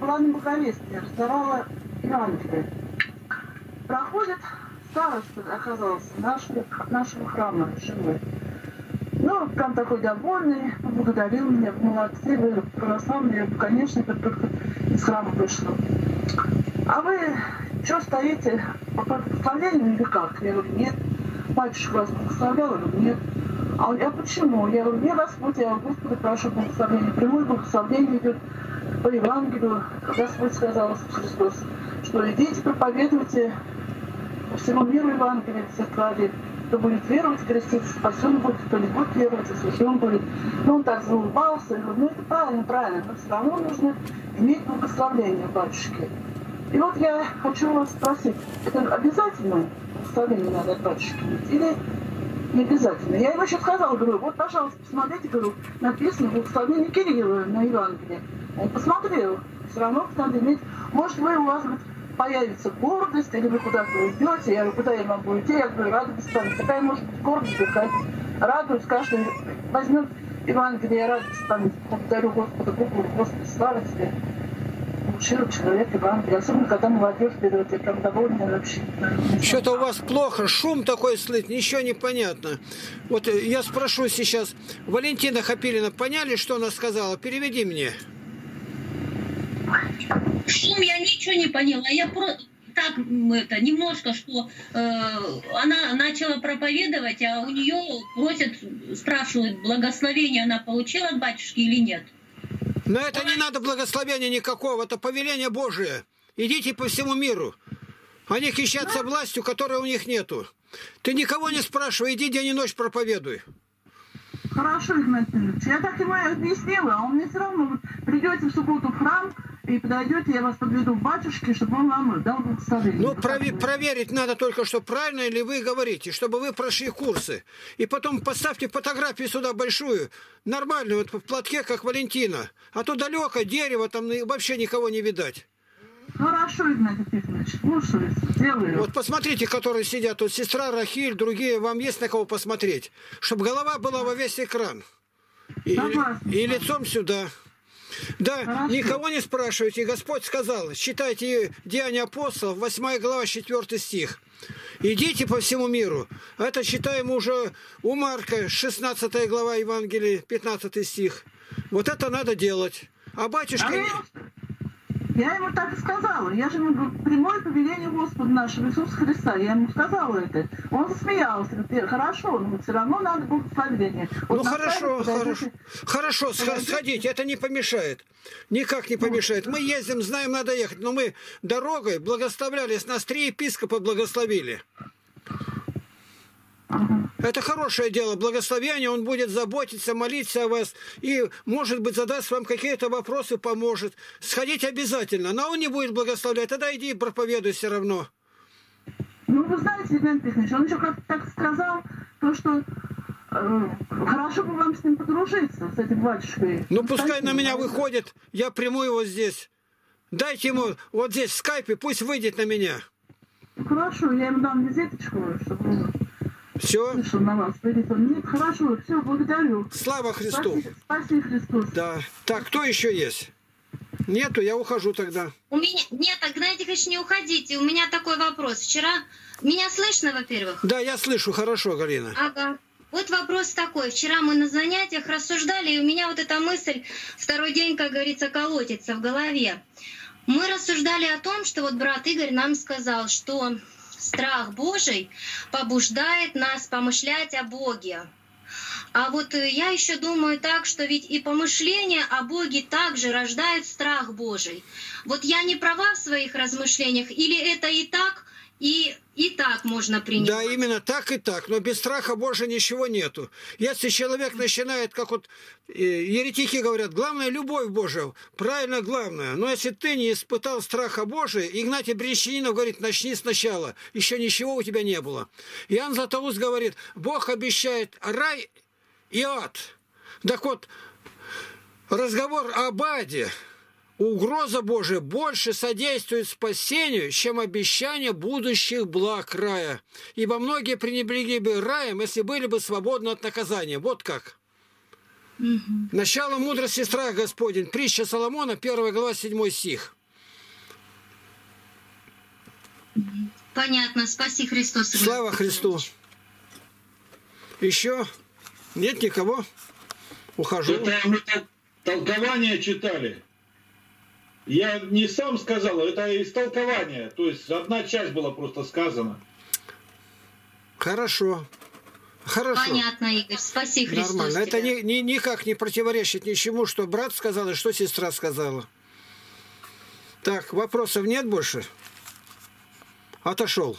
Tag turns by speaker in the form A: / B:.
A: на Буковесте, раздавала Евангелие. Проходит староста, оказался, нашего, нашего храма живой. Ну, там такой довольный, поблагодарил меня, молодцы, вы православные, конечно, это только из храма вышло. А вы что стоите, по благословению или как? Я говорю, нет. Батюшка вас благословлял? Я говорю, нет. А я почему? Я говорю, не Господь, я Господа прошу благословения. Прямое благословение идет по Евангелию. Господь сказал, Христос, что идите, проповедуйте по всему миру Евангелие, все клали. Кто будет веровать, креститься, спасен будет, кто не будет веровать, осужден будет. Ну, он так заулыбался, я говорю, ну это правильно, правильно, но все равно нужно иметь благословение батюшки. И вот я хочу вас спросить, это обязательно благословение надо от батюшки иметь или не обязательно? Я ему еще сказала, говорю, вот, пожалуйста, посмотрите, говорю, написано благословение Кирилла на Евангелие. Он посмотрел, все равно надо иметь, может, вы у вас появится гордость, или вы куда-то уйдете, я говорю, куда я могу идти, я говорю, радость станет. Какая может быть гордость, какая радость, каждый возьмет Евангелие, я радость станет. Благодарю Господа Богу, Господи, слава тебе. Человек Евангелие, особенно когда молодежь берет, я прям довольна вообще.
B: Что-то у вас плохо, шум такой слышит, ничего не понятно. Вот э, я спрошу сейчас, Валентина Хапилина, поняли, что она сказала? Переведи мне.
C: Шум я ничего не поняла. Я про так это немножко, что э, она начала проповедовать, а у нее просят, спрашивают, благословение она получила от батюшки или нет.
B: Но это не надо благословения никакого, это повеление Божие. Идите по всему миру. Они хищатся властью, которой у них нету. Ты никого не спрашивай, иди день и ночь проповедуй.
A: Хорошо, Игнатий Ильич, я так ему объяснила, а он мне все равно, вот, придете в субботу в храм, и подойдете, я вас подведу к батюшке, чтобы он вам дал благословение.
B: Ну, прове- проверить надо только, что правильно ли вы говорите, чтобы вы прошли курсы. И потом поставьте фотографию сюда большую, нормальную, вот в платке, как Валентина. А то далеко, дерево, там вообще никого не видать.
A: Хорошо, Игнатий Тихонович, слушаюсь, делаю.
B: Вот посмотрите, которые сидят тут, сестра Рахиль, другие, вам есть на кого посмотреть? Чтобы голова была во весь экран. И, и лицом сюда. Да,
A: Хорошо.
B: никого не спрашивайте. Господь сказал, читайте Деяния апостолов, 8 глава, 4 стих. Идите по всему миру. Это читаем уже у Марка, 16 глава Евангелия, 15 стих. Вот это надо делать. А батюшка...
A: А я, ему так и сказала. Я же ему говорю, прямое повеление Господа нашего Иисуса Христа. Я ему сказала это. Он засмеялся. Говорит, хорошо, но все равно надо благословение.
B: Ну
A: Вот на
B: хорошо,
A: сайт
B: хорошо.
A: подойдете.
B: Хорошо, сх-
A: Подойдете.
B: сходите, это не помешает. Никак не помешает. Мы ездим, знаем, надо ехать, но мы дорогой благословлялись, нас три епископа благословили. Это хорошее дело, благословение, он будет заботиться, молиться о вас и, может быть, задаст вам какие-то вопросы, поможет. Сходите обязательно, но он не будет благословлять, тогда иди и проповедуй все равно.
A: Ну, вы знаете, Иван Тихонович, он еще как так сказал, то, что э, хорошо бы вам с ним подружиться, с этим батюшкой.
B: Ну, пускай на меня выходит, я приму его здесь. Дайте ему вот здесь в скайпе, пусть выйдет на меня.
A: Хорошо, я ему дам визиточку, чтобы
B: Все,
A: вышел на вас. Нет, хорошо, все, благодарю.
B: слава Христу.
A: Спаси, спаси Христос.
B: Да. Так, кто еще есть? Нету, я ухожу тогда.
C: У меня нет, Игнатий Тихонович, не уходите. У меня такой вопрос. Вчера меня слышно, во-первых?
B: Да, я слышу хорошо, Галина.
C: Ага. Вот вопрос такой. Вчера мы на занятиях рассуждали, и у меня вот эта мысль второй день, как говорится, колотится в голове. Мы рассуждали о том, что вот брат Игорь нам сказал, что страх Божий побуждает нас помышлять о Боге. А вот э, я еще думаю так, что ведь и помышления о Боге также рождают страх Божий. Вот я не права в своих размышлениях, или это и так, и, и так можно принять?
B: Да, именно так и так, но без страха Божия ничего нету. Если человек начинает, как вот э, еретики говорят, главное любовь Божия, правильно главное. Но если ты не испытал страха Божия, Игнатий Брещанинов говорит, начни сначала, еще ничего у тебя не было. Иоанн Златоуст говорит, Бог обещает рай и ад. Так вот, разговор об аде, угроза Божия больше содействует спасению, чем обещание будущих благ рая. Ибо многие пренебрегли бы раем, если были бы свободны от наказания. Вот как.
C: Мгм.
B: Начало мудрости страх Господень. Притча Соломона, 1 глава, 7 стих.
C: Понятно. Спаси Христос.
B: Слава Христу. Еще? Нет никого? Ухожу.
D: Это мы тол- толкование читали. Я не сам сказал, это из толкования. То есть одна часть была просто сказана.
B: Хорошо. Хорошо.
C: Понятно, Игорь. Спаси Христос.
B: Нормально. Это
C: тебя.
B: ни- ни- никак не противоречит ничему, что брат сказал и что сестра сказала. Так, вопросов нет больше? Отошел.